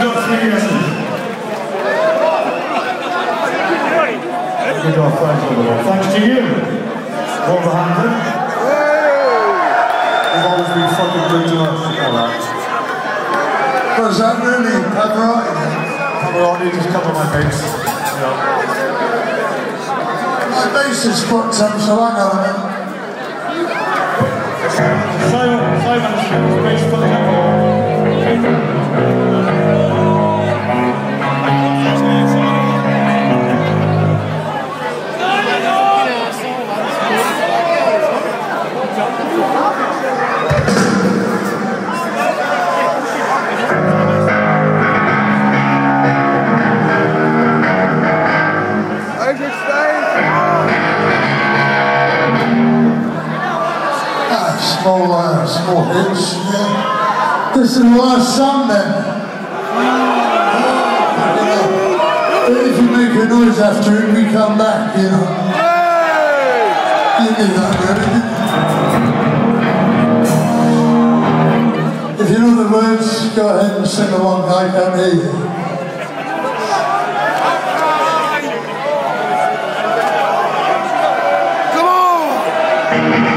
got three yeses. Good job, thanks everyone. Thanks to you, Wolverhampton. You've always been fucking good to us. All right. Was that really Pavarotti? Pavarotti, just cover my face. My bass is fucked up, so on a minute. Simon, Simon bass fucking Ah, small, small This is the last song then. If you make a noise after it, we come back, you know. You that, really. If you know the words, go ahead and sing along, I can hear you. Come on!